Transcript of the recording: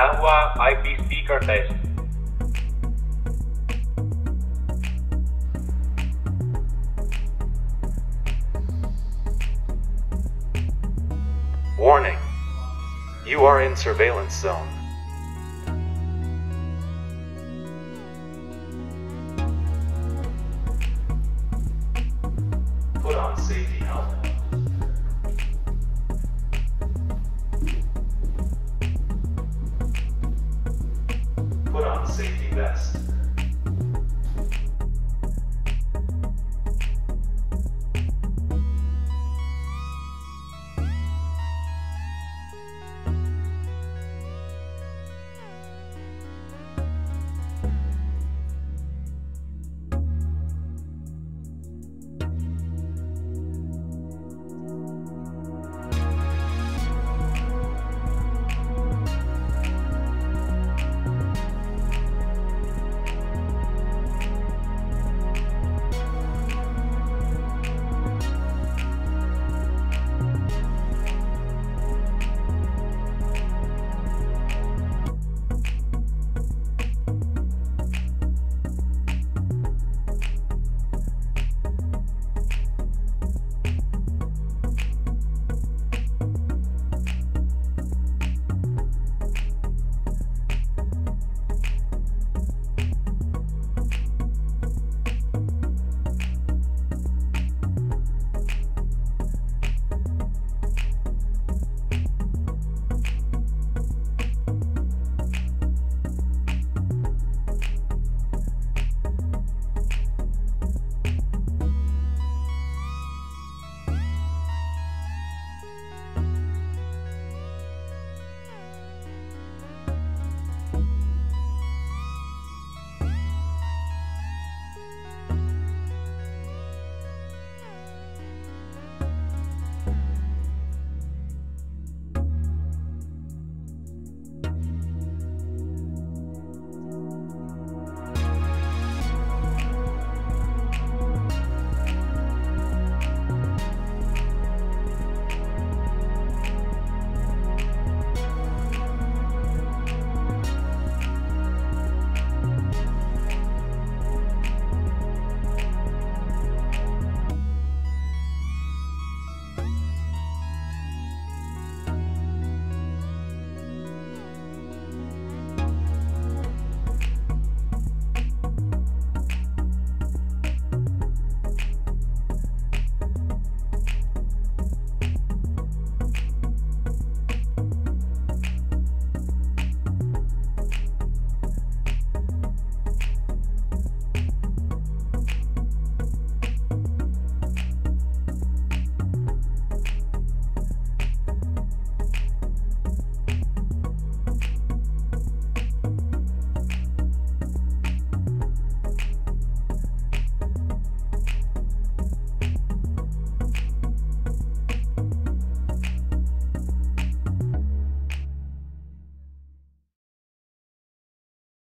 Dahua IP speaker test. Warning, you are in surveillance zone. Put on safety helmet.